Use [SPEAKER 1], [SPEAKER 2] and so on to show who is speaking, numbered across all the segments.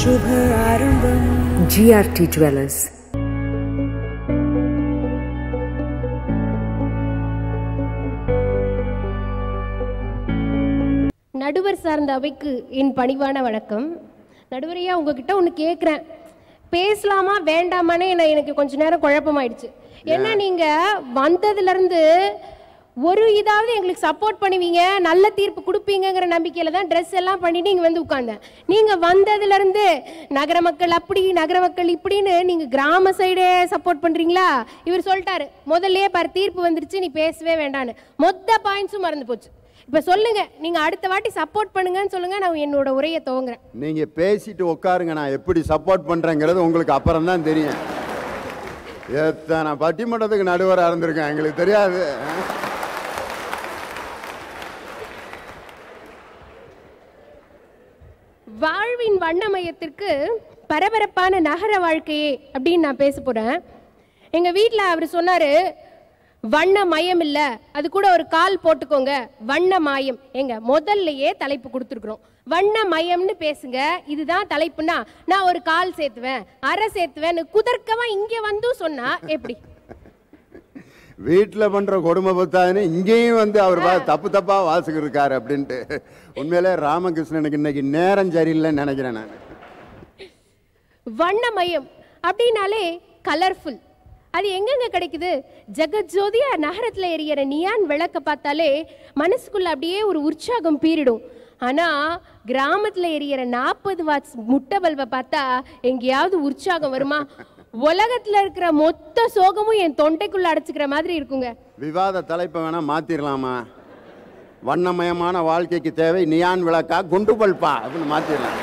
[SPEAKER 1] சுப ஆரம்பம்
[SPEAKER 2] GRT jewellers
[SPEAKER 3] நடுவர் சார்ந்த அவைக்கு என் பணிவான வணக்கம். நடுவரையா உங்ககிட்ட ஒன்று கேட்குறேன் பேசலாமா வேண்டாமான்னு எனக்கு கொஞ்ச நேரம் குழப்பமாயிடுச்சு. ஏன்னா நீங்கள் வந்ததுலேருந்து ஒரு இதாவது எங்களுக்கு சப்போர்ட் பண்ணுவீங்க நல்ல தீர்ப்பு கொடுப்பீங்கங்கிற நம்பிக்கையில தான் ட்ரெஸ் எல்லாம் பண்ணிட்டு இங்கே வந்து உட்காந்தேன். நீங்கள் வந்ததுலேருந்து நகர மக்கள் அப்படி நகர மக்கள் இப்படின்னு நீங்கள் கிராம சைடே சப்போர்ட் பண்ணுறீங்களா இவர் சொல்லிட்டாரு முதல்லையே பாரு தீர்ப்பு வந்துருச்சு நீ பேசவே வேண்டான்னு. மொத்த பாயிண்ட்ஸும் மறந்து போச்சு. இப்போ சொல்லுங்க நீங்கள் அடுத்த வாட்டி சப்போர்ட் பண்ணுங்கன்னு சொல்லுங்க நான் என்னோட உரையை துவங்குறேன்.
[SPEAKER 4] நீங்கள் பேசிட்டு உட்காருங்க நான் எப்படி சப்போர்ட் பண்ணுறேங்கிறது உங்களுக்கு அப்புறம் தான் தெரியும். எத்தனை பட்டிமன்றத்துக்கு நடுவராக இருந்திருக்கேன் எங்களுக்கு தெரியாது.
[SPEAKER 3] வாழ்வின் வண்ணமயத்திற்கு பரபரப்பான நகர வாழ்க்கையே அப்படின்னு நான் பேச போறேன். எங்க வீட்டில் அவர் சொன்னாரு வண்ண மயம் இல்ல அது கூட ஒரு கால் போட்டுக்கோங்க. வண்ண மாயம் எங்க முதல்லயே தலைப்பு கொடுத்துருக்குறோம். வண்ண மயம்னு பேசுங்க. இதுதான் தலைப்புனா நான் ஒரு கால் சேர்த்துவேன் அரை சேர்த்துவேன்னு குதர்க்கமா இங்க வந்து சொன்னா எப்படி?
[SPEAKER 4] வீட்டில் பண்ற கொடுமை பத்தாதுன்னு இங்கேயும் வந்து அவர் தப்பு தப்பா வாசிக்கிட்டு இருக்காரு அப்படின்ட்டு. உண்மையிலே ராமகிருஷ்ணனுக்கு இன்னைக்கு நேரம் சரியில்லைன்னு நினைக்கிறேன் நான்.
[SPEAKER 3] வண்ணமயம் அப்படின்னாலே கலர்ஃபுல் அது எங்கெங்க கிடைக்குது? ஜெகஜோதியா நகரத்துல எரியற நியான் விளக்க பார்த்தாலே மனசுக்குள்ள அப்படியே ஒரு உற்சாகம் பீரிடும். ஆனா கிராமத்துல எரியற நாற்பது வாட்ஸ் முட்டை பல்பை பார்த்தா எங்கேயாவது உற்சாகம் வருமா? உலகத்துல இருக்கிற மொத்த சோகமும் என் தொண்டைக்குள்ள அடைச்சுக்கிற மாதிரி இருக்குங்க.
[SPEAKER 4] விவாத தலைப்பை வேணா மாத்திரலாமா? வண்ணமயமான வாழ்க்கைக்கு தேவை நியான் விளக்கா குண்டு பல்பா அப்படின்னு மாத்திரலாம்.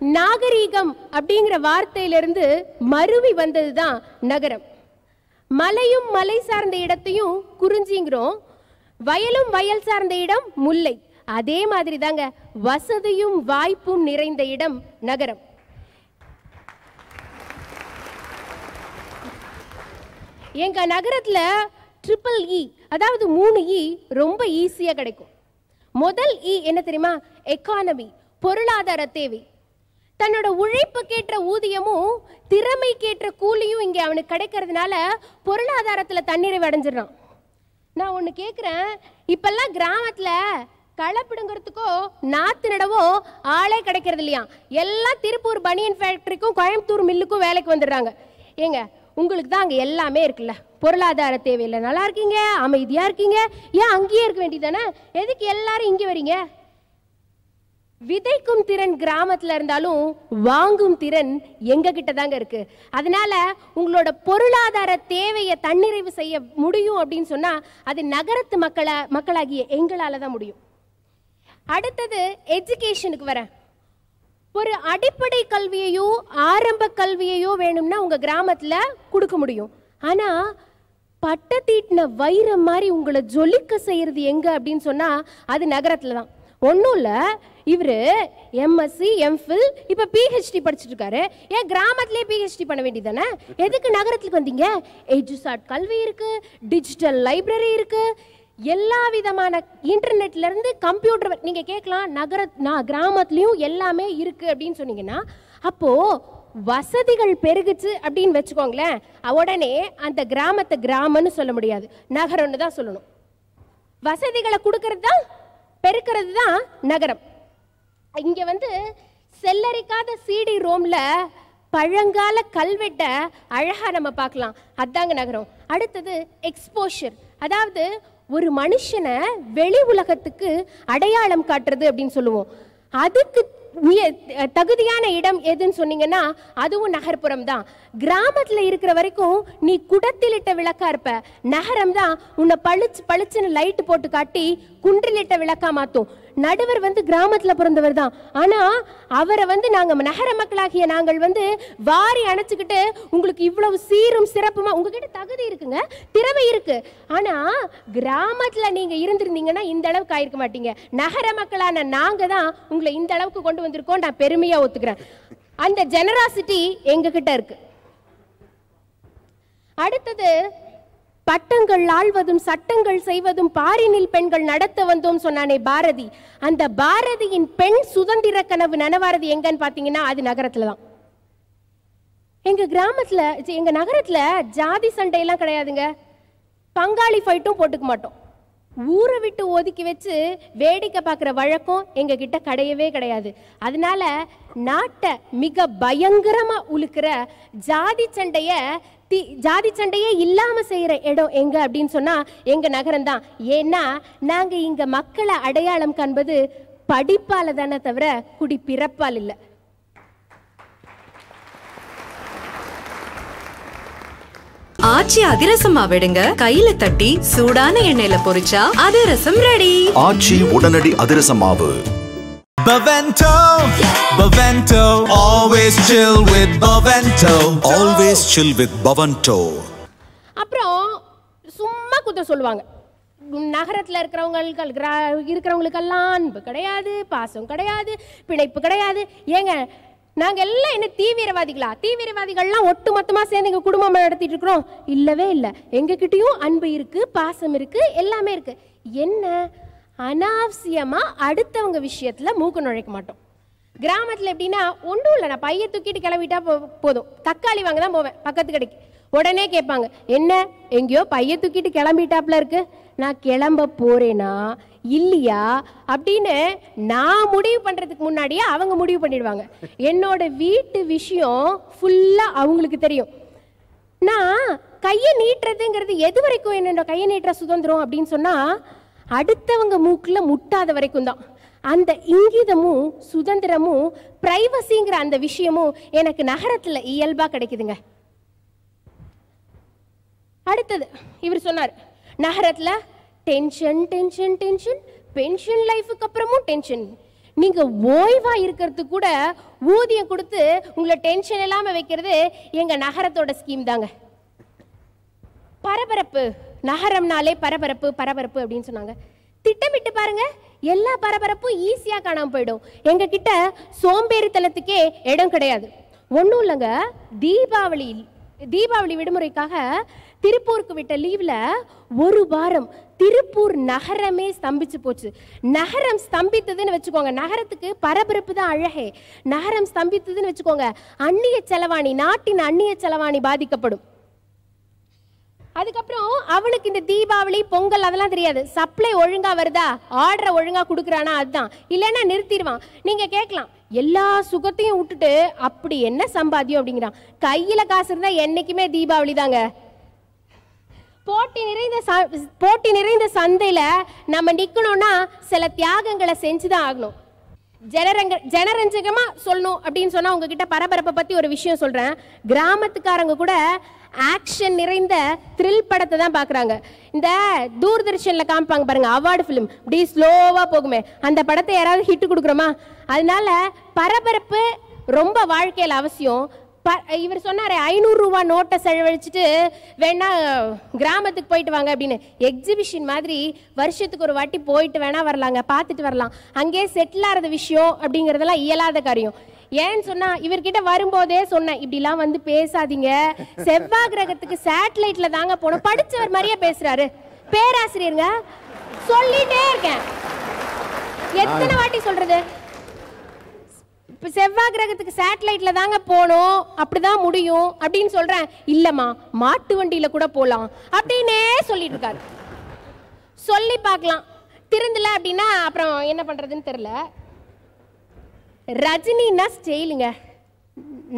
[SPEAKER 3] நாகரீகம் அப்படிங்கிற வார்த்தையிலிருந்து மருவி வந்ததுதான் நகரம். மலையும் மலை சார்ந்த இடத்தையும் குறிஞ்சிங்கிறோம் வயலும் வயல் சார்ந்த இடம் முல்லை. அதே மாதிரி தாங்க வசதியும் வாய்ப்பும் நிறைந்த இடம் நகரம். எங்க நகரத்துல ட்ரிபிள் இ e, அதாவது மூணு இ ரொம்ப ஈஸியா கிடைக்கும். முதல் இ என்ன தெரியுமா? எக்கானமி பொருளாதார தேவை. தன்னோட உழைப்புக்கேற்ற ஊதியமும் திறமைக்கேற்ற கூலியும் இங்கே அவனுக்கு கிடைக்கிறதுனால பொருளாதாரத்தில் தண்ணீரை அடைஞ்சிடறான். நான் ஒன்று கேட்குறேன் இப்பெல்லாம் கிராமத்தில் களை பிடுங்கிறதுக்கோ நாற்று நடவோ ஆளே கிடைக்கிறது இல்லையா? எல்லாம் திருப்பூர் பனியன் ஃபேக்டரிக்கும் கோயம்புத்தூர் மில்லுக்கும் வேலைக்கு வந்துடுறாங்க. ஏங்க உங்களுக்கு தான் அங்கே எல்லாமே இருக்குல்ல? பொருளாதார தேவையில்லை. நல்லா இருக்கீங்க அமைதியாக இருக்கீங்க. ஏன் அங்கேயே இருக்க வேண்டியதானே எதுக்கு எல்லாரும் இங்கே வரீங்க? விதைக்கும் திறன் கிராமத்தில் இருந்தாலும் வாங்கும் திறன் எங்க கிட்ட தாங்க இருக்கு. அதனால உங்களோட பொருளாதார தேவையை தன்னிறைவு செய்ய முடியும் அப்படின்னு சொன்னா அது நகரத்து மக்களை மக்களாகிய எங்களால தான் முடியும். அடுத்தது எஜுகேஷனுக்கு வரேன். ஒரு அடிப்படை கல்வியையோ ஆரம்ப கல்வியையோ வேணும்னா உங்கள் கிராமத்தில் கொடுக்க முடியும். ஆனா பட்டத்தீட்டின வைரம் மாதிரி உங்களை ஜொலிக்க செய்கிறது எங்கே அப்படின்னு சொன்னால் அது நகரத்தில் தான். ஒன்றும் இல்லை இவர் எம்எஸ்சி எம்ஃபில் இப்போ பிஹெச்டி படிச்சுட்டு இருக்காரு. ஏன் கிராமத்திலே பிஹெச்டி பண்ண வேண்டியதானே எதுக்கு நகரத்துக்கு வந்தீங்க? எஜுசாட் கல்வி இருக்குது டிஜிட்டல் லைப்ரரி இருக்குது எல்லா விதமான இன்டர்நெட்ல இருந்து கம்ப்யூட்டர் நீங்க கேட்கலாம் நகர நான் கிராமத்துலயும் எல்லாமே இருக்கு அப்படின்னு சொன்னீங்கன்னா அப்போ வசதிகள் பெருகுச்சு அப்படின்னு வச்சுக்கோங்களேன். உடனே அந்த கிராமத்தை கிராமம்னு சொல்ல முடியாது. நகரம்னு தான் சொல்லணும். வசதிகளை கொடுக்கறது தான் பெருக்கிறது தான் நகரம். இங்க வந்து செல்லரிக்காத சிடி ரோம்ல பழங்கால கல்வெட்டை அழகா நம்ம பார்க்கலாம். அதாங்க நகரம். அடுத்தது எக்ஸ்போஷர் அதாவது ஒரு மனுஷனை வெளி உலகத்துக்கு அடையாளம் காட்டுறது அப்படின்னு சொல்லுவோம். அதுக்கு உய தகுதியான இடம் எதுன்னு சொன்னீங்கன்னா அதுவும் நகர்ப்புறம் தான். கிராமத்துல இருக்கிற வரைக்கும் நீ குடத்திலிட்ட விளக்கா இருப்ப. நகரம் தான் உன்னை பளிச்சு பளிச்சுன்னு லைட் போட்டு காட்டி குன்றிலிட்ட விளக்கா மாத்தும். நடுவர் வந்து கிராமத்துல பிறந்தவர் தான். ஆனா அவரை வந்து நாங்க நகர மக்களாகிய நாங்கள் வந்து வாரி அணைச்சுக்கிட்டு உங்களுக்கு இவ்வளவு சீரும் சிறப்புமா உங்ககிட்ட தகுதி இருக்குங்க திறமை இருக்கு. ஆனா கிராமத்துல நீங்க இருந்திருந்தீங்கன்னா இந்த அளவுக்கு ஆயிருக்க மாட்டீங்க. நகர மக்களான நாங்க தான் உங்களை இந்த அளவுக்கு கொண்டு வந்திருக்கோம் நான் பெருமையா ஒத்துக்கிறேன். அந்த ஜெனராசிட்டி எங்ககிட்ட இருக்கு. அடுத்தது பட்டங்கள் ஆழ்வதும் சட்டங்கள் செய்வதும் பாரினில் பெண்கள் நடத்த வந்தோம் சொன்னானே பாரதி. அந்த பாரதியின் பெண் சுதந்திர கனவு நனவாரது எங்கன்னு பாத்தீங்கன்னா அது நகரத்துல தான் எங்க கிராமத்துல எங்கள் எங்க நகரத்துல ஜாதி சண்டையெல்லாம் கிடையாதுங்க. பங்காளி ஃபைட்டும் போட்டுக்க மாட்டோம். ஊரை விட்டு ஒதுக்கி வச்சு வேடிக்கை பார்க்குற வழக்கம் எங்க கிட்ட கிடையவே கிடையாது. அதனால நாட்டை மிக பயங்கரமா உழுக்கிற ஜாதி சண்டைய தி ஜாதி சண்டையே இல்லாம செய்யற இடம் எங்க அப்படின்னு சொன்னா எங்க நகரம் தான். ஏன்னா நாங்க இங்க மக்களை அடையாளம் காண்பது படிப்பால தானே தவிர குடி பிறப்பால் இல்லை.
[SPEAKER 1] ஆச்சி அதிரசமா விடுங்க கையில தட்டி சூடான எண்ணெயில பொரிச்சா அதிரசம் ரெடி
[SPEAKER 5] ஆச்சி உடனடி அதிரச மாவு.
[SPEAKER 6] Bavento, Bavento, always chill with Bavento.
[SPEAKER 5] Always chill with Bovonto
[SPEAKER 3] அப்புறம் சும்மா குத்த சொல்லுவாங்க. நகரத்தில் இருக்கிறவங்களுக்கு கிரா- இருக்கிறவங்களுக்கெல்லாம் அன்பு கிடையாது பாசம் கிடையாது பிணைப்பு கிடையாது. ஏங்க நாங்கள் எல்லாம் என்ன தீவிரவாதிகளா? தீவிரவாதிகள்லாம் ஒட்டு மொத்தமாக சேர்ந்து எங்கள் குடும்பம் நடத்திட்டு இருக்கிறோம். இல்லவே இல்லை. எங்ககிட்டயும் அன்பு இருக்கு பாசம் இருக்கு எல்லாமே இருக்கு. என்ன? அனாவசியமாக அடுத்தவங்க விஷயத்தில் மூக்கு நுழைக்க மாட்டோம். கிராமத்தில் எப்படின்னா ஒன்றும் இல்லை நான் பையை தூக்கிட்டு கிளம்பிட்டா போ- போதும். தக்காளி வாங்க தான் போவேன் பக்கத்து கடைக்கு. உடனே கேட்பாங்க என்ன எங்கேயோ பைய தூக்கிட்டு கிளம்பிட்டாப்ல இருக்கு? நான் கிளம்ப போறேனா? இல்லையா? அப்படின்னு நான் முடிவு பண்றதுக்கு முன்னாடியே அவங்க முடிவு பண்ணிடுவாங்க. என்னோட வீட்டு விஷயம் ஃபுல்லா அவங்களுக்கு தெரியும். நான் கையை நீட்டுறதுங்கிறது எது வரைக்கும் என்னோட கையை நீட்டுற சுதந்திரம் அப்படின்னு சொன்னா அடுத்தவங்க மூக்கில் முட்டாத வரைக்கும் தான். அந்த இங்கிதமும் சுதந்திரமும் ப்ரைவசிங்கிற அந்த விஷயமும் எனக்கு நகரத்தில் இயல்பாக கிடைக்குதுங்க. அடுத்தது இவர் சொன்னார் நகரத்தில் டென்ஷன் டென்ஷன் டென்ஷன் பென்ஷன் லைஃபுக்கு அப்புறமும் டென்ஷன் நீங்க ஓய்வா இருக்கிறது கூட ஊதியம் கொடுத்து உங்களை டென்ஷன் இல்லாம வைக்கிறது எங்க நகரத்தோட ஸ்கீம் தாங்க. பரபரப்பு. நகரம்னாலே பரபரப்பு பரபரப்பு அப்படின்னு சொன்னாங்க. திட்டமிட்டு பாருங்க எல்லா பரபரப்பும் ஈஸியாக காணாமல் போயிடும். எங்ககிட்ட சோம்பேறித்தனத்துக்கே இடம் கிடையாது. ஒன்றும் இல்லைங்க தீபாவளி தீபாவளி விடுமுறைக்காக திருப்பூருக்கு விட்ட லீவில் ஒரு வாரம் திருப்பூர் நகரமே ஸ்தம்பிச்சு போச்சு. நகரம் ஸ்தம்பித்ததுன்னு வச்சுக்கோங்க நகரத்துக்கு பரபரப்பு தான் அழகே. நகரம் ஸ்தம்பித்ததுன்னு வச்சுக்கோங்க அந்நிய செலவாணி நாட்டின் அந்நிய செலவாணி பாதிக்கப்படும். அதுக்கப்புறம் அவனுக்கு இந்த தீபாவளி பொங்கல் அதெல்லாம் தெரியாது. சப்ளை ஒழுங்கா வருதா? ஆர்டரை ஒழுங்கா கொடுக்குறானா? அதுதான். இல்லைன்னா நிறுத்திடுவான். நீங்க கேட்கலாம். எல்லா சுகத்தையும் விட்டுட்டு அப்படி என்ன சம்பாத்தியம் அப்படிங்கிறான். கையில காசு இருந்தா என்னைக்குமே தீபாவளி தாங்க. போட்டி நிறைந்த ச- போட்டி நிறைந்த சந்தையில நம்ம நிக்கணும்னா சில தியாகங்களை செஞ்சுதான் ஆகணும். ஜனரங்க ஜனரஞ்சகமாக சொல்லணும் அப்படின்னு சொன்னால் உங்ககிட்ட பரபரப்பை பற்றி ஒரு விஷயம் சொல்கிறேன் கிராமத்துக்காரங்க கூட ஆக்ஷன் நிறைந்த த்ரில் படத்தை தான் பார்க்குறாங்க இந்த தூர்தர்ஷனில் காமிப்பாங்க பாருங்கள் அவார்டு ஃபிலிம் இப்படி ஸ்லோவாக போகுமே. அந்த படத்தை யாராவது ஹிட் கொடுக்குறோமா அதனால பரபரப்பு ரொம்ப வாழ்க்கையில் அவசியம். ப- இவர் சொன்னாரு ஐநூறு ரூபா நோட்டை செலவழிச்சிட்டு வேணா கிராமத்துக்கு போயிட்டு வாங்க அப்படின்னு. எக்ஸிபிஷன் மாதிரி வருஷத்துக்கு ஒரு வாட்டி போயிட்டு வேணா வரலாங்க பார்த்துட்டு வரலாம். அங்கேயே செட்டில் ஆகிறது விஷயம் அப்படிங்கிறதெல்லாம் இயலாத காரியம். ஏன்னு சொன்னா இவர்கிட்ட வரும்போதே சொன்னேன் இப்படிலாம் வந்து பேசாதீங்க. செவ்வாய் கிரகத்துக்கு சேட்டலைட்ல தாங்க போனோம் படிச்சவர் மாதிரியே பேசுறாரு. பேராசிரியருங்க சொல்லிட்டே இருக்கேன். எத்தனை வாட்டி சொல்றது? இப்போ செவ்வாய் கிரகத்துக்கு சேட்டலைட்டில் தாங்க போகணும் அப்படிதான் முடியும். அப்படின்னு சொல்றேன். இல்லைம்மா மாட்டு வண்டியில கூட போகலாம் அப்படின்னே சொல்லிட்டு இருக்காரு. சொல்லி பார்க்கலாம். திருந்தல அப்படின்னா அப்புறம் என்ன பண்றதுன்னு தெரியல. ரஜினின்னா ஸ்டெயிலுங்க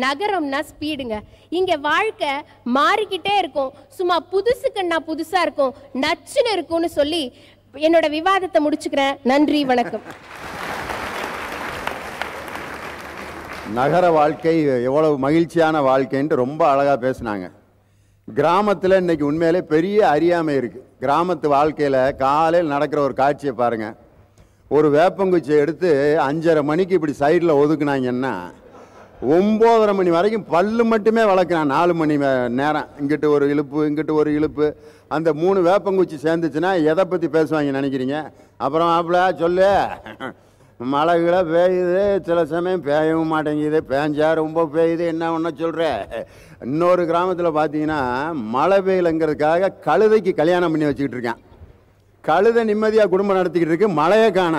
[SPEAKER 3] நகரம்னா ஸ்பீடுங்க. இங்க வாழ்க்கை மாறிக்கிட்டே இருக்கும். சும்மா புதுசுக்குன்னா புதுசா இருக்கும். நச்சுன்னு இருக்கும்னு சொல்லி என்னோட விவாதத்தை முடிச்சுக்கிறேன். நன்றி வணக்கம்.
[SPEAKER 4] நகர வாழ்க்கை எவ்வளவு மகிழ்ச்சியான வாழ்க்கைன்ட்டு ரொம்ப அழகாக பேசினாங்க. கிராமத்தில் இன்னைக்கு உண்மையிலே பெரிய அறியாமை இருக்குது கிராமத்து வாழ்க்கையில் காலையில் நடக்கிற ஒரு காட்சியை பாருங்கள் ஒரு வேப்பங்குச்சி எடுத்து அஞ்சரை மணிக்கு இப்படி சைடில் ஒதுக்குனாங்கன்னா ஒம்போதரை மணி வரைக்கும் பல்லு மட்டுமே வளர்க்குறான். நாலு மணி நேரம். இங்கிட்டு ஒரு இழுப்பு இங்கிட்டு ஒரு இழுப்பு. அந்த மூணு வேப்பங்குச்சி சேர்ந்துச்சுன்னா எதை பற்றி பேசுவாங்க நினைக்கிறீங்க? அப்புறம் ஆப்பிள சொல்லு. மழைகளை பெய்யுது சில சமயம் பெய்யவும் மாட்டேங்குது பேஞ்சா ரொம்ப பெய்யுது. என்ன ஒன்று சொல்கிற இன்னொரு கிராமத்தில் பார்த்தீங்கன்னா மழை பெய்யலைங்கிறதுக்காக கழுதைக்கு கல்யாணம் பண்ணி வச்சுக்கிட்டு இருக்கேன். கழுதை நிம்மதியாக குடும்பம் நடத்திக்கிட்டு இருக்கு மழையை காண.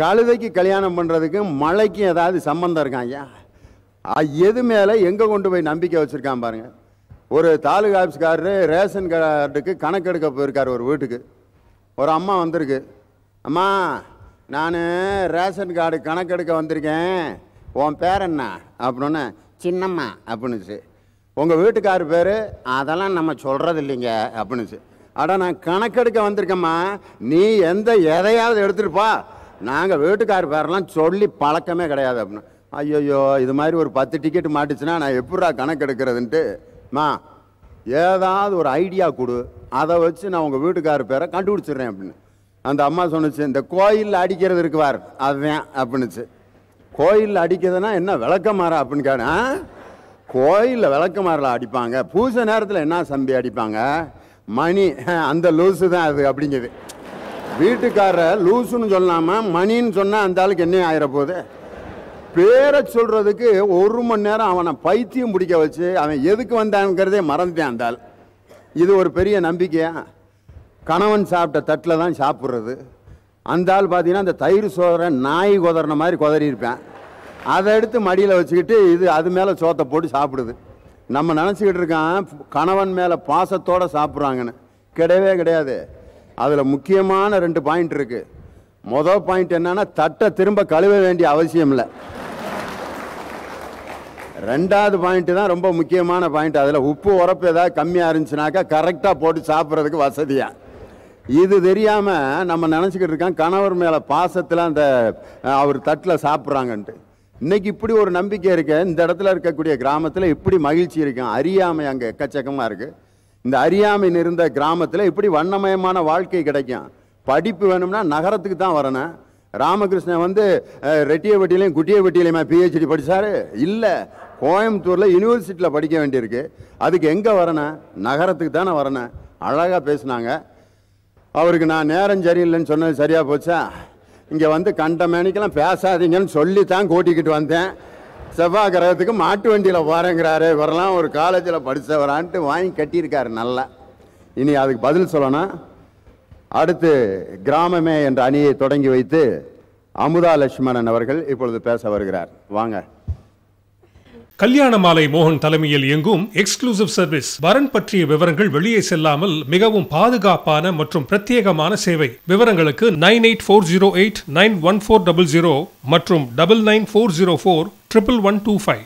[SPEAKER 4] கழுதைக்கு கல்யாணம் பண்ணுறதுக்கு மழைக்கும் ஏதாவது சம்பந்தம் இருக்கான் ஐயா? எது மேலே எங்கே கொண்டு போய் நம்பிக்கை வச்சுருக்கான் பாருங்கள் ஒரு தாலுகா ஆஃபீஸ்காரரு ரேஷன் கார்டுக்கு கணக்கெடுக்க போயிருக்கார் ஒரு வீட்டுக்கு. ஒரு அம்மா வந்திருக்கு. அம்மா நான் ரேஷன் கார்டு கணக்கெடுக்க வந்திருக்கேன். உன் பேர் என்ன? அப்படின்னு சின்னம்மா அப்படின்னுச்சு. உங்கள் வீட்டுக்கார் பேர்? அதெல்லாம் நம்ம சொல்கிறது இல்லைங்க அப்படின்னுச்சு. அட நான் கணக்கெடுக்க வந்திருக்கேம்மா. நீ எந்த எதையாவது எடுத்துருப்பா நாங்கள் வீட்டுக்கார் பேரெல்லாம் சொல்லி பழக்கமே கிடையாது அப்படின்னு. ஐயோயோ இது மாதிரி ஒரு பத்து டிக்கெட் மாட்டுச்சுன்னா நான் எப்படிடா கணக்கெடுக்கிறதுன்ட்டு. மா ஏதாவது ஒரு ஐடியா கொடு. அதை வச்சு நான் உங்கள் வீட்டுக்கார் பேரை கண்டுபிடிச்சிடுறேன் அப்படின்னு. அந்த அம்மா சொன்னுச்சு இந்த கோயிலில் அடிக்கிறது இருக்குவார். அதுதான் அப்படின்னுச்சு. கோயிலில் அடிக்கிறதுனா என்ன விளக்கமாறா அப்படின்னு கேட்டேன். "ஆ? கோயிலில் விளக்கமாரில் அடிப்பாங்க? பூசை நேரத்தில் என்ன சம்பி அடிப்பாங்க? மணி. அந்த லூசு தான் அது அப்படிங்குது. வீட்டுக்காரர் லூசுன்னு சொல்லாமல் மணின்னு சொன்னால் அந்த ஆளுக்கு என்ன ஆயிர போகுது? பேரை சொல்கிறதுக்கு ஒரு மணி நேரம் அவனை பைத்தியம் பிடிக்க வச்சு அவன் எதுக்கு வந்தாங்கிறதே மறந்துட்டேன் அந்த ஆள். இது ஒரு பெரிய நம்பிக்கையா? கணவன் சாப்பிட்ட தட்டில் தான் சாப்பிட்றது. அந்த ஆள் பார்த்தீங்கன்னா அந்த தயிர் சோதரை நாய் குதறின மாதிரி குதறியிருப்பேன். அதை எடுத்து மடியில் வச்சுக்கிட்டு இது அது மேலே சோத்தை போட்டு சாப்பிடுது. நம்ம நினச்சிக்கிட்டு இருக்கான் கணவன் மேலே பாசத்தோடு சாப்பிட்றாங்கன்னு. கிடையவே கிடையாது. அதில் முக்கியமான ரெண்டு பாயிண்ட் இருக்குது மொதல் பாயிண்ட் என்னன்னா தட்டை திரும்ப கழுவ வேண்டிய அவசியம் இல்லை. ரெண்டாவது பாயிண்ட் தான் ரொம்ப முக்கியமான பாயிண்ட் அதில் உப்பு உரப்பு ஏதாவது கம்மியாக இருந்துச்சுனாக்கா கரெக்டாக போட்டு சாப்பிட்றதுக்கு வசதியாக இது தெரியாமல் நம்ம நினச்சிக்கிட்டு இருக்கோம் கணவர் மேலே பாசத்தில் அந்த அவர் தட்டில் சாப்பிட்றாங்கன்ட்டு. இன்னைக்கு இப்படி ஒரு நம்பிக்கை இருக்க இந்த இடத்துல இருக்கக்கூடிய கிராமத்தில் இப்படி மகிழ்ச்சி இருக்கும் அறியாமை அங்கே எக்கச்சக்கமாக இருக்குது இந்த அறியாமை இருந்த கிராமத்தில் இப்படி வண்ணமயமான வாழ்க்கை கிடைக்கும். படிப்பு வேணும்னா நகரத்துக்கு தான் வரணும். ராமகிருஷ்ணன் வந்து ரெட்டிய வெட்டிலையும் குட்டிய வெட்டிலையுமா பிஹெச்டி படித்தார் இல்லை. கோயம்புத்தூரில் யூனிவர்சிட்டியில் படிக்க வேண்டியிருக்கு. அதுக்கு எங்கே வரணும்? நகரத்துக்கு தானே வரணும். அழகாக பேசுனாங்க. அவருக்கு நான் நேரம் சரியில்லைன்னு சொன்னது சரியாக போச்சா? இங்கே வந்து கண்ட மேனிக்கெல்லாம் பேசாதீங்கன்னு சொல்லி தான் கூட்டிக்கிட்டு வந்தேன். செவ்வாய் கிரகத்துக்கு மாட்டு வண்டியில் போகிறேங்கிறாரு இவரெல்லாம் ஒரு காலேஜில் படித்தவரான்ட்டு வாங்கி கட்டியிருக்காரு நல்லா. இனி அதுக்கு பதில் சொல்லணும் அடுத்து கிராமமே என்ற அணியை தொடங்கி வைத்து அமுதா லட்சுமணன் அவர்கள் இப்பொழுது பேச வருகிறார். வாங்க.
[SPEAKER 7] கல்யாண மாலை மோகன் தலைமையில் இயங்கும் எக்ஸ்க்ளூசிவ் சர்வீஸ் வரன் பற்றிய விவரங்கள் வெளியே செல்லாமல் மிகவும் பாதுகாப்பான மற்றும் பிரத்யேகமான சேவை. விவரங்களுக்கு nine eight four zero eight nine one four double zero மற்றும் double nine four zero four triple one two five.